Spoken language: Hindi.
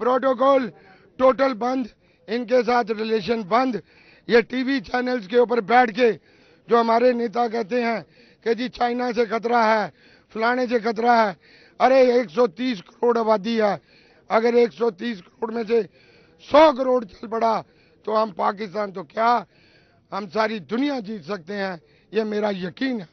प्रोटोकॉल टोटल बंद, इनके साथ रिलेशन बंद। ये टीवी चैनल्स के ऊपर बैठ के जो हमारे नेता कहते हैं कि जी चाइना से खतरा है, फलाने से खतरा है। अरे 130 करोड़ आबादी है। अगर 130 करोड़ में से 100 करोड़ चल पड़ा तो हम पाकिस्तान तो क्या, हम सारी दुनिया जीत सकते हैं, ये मेरा यकीन है।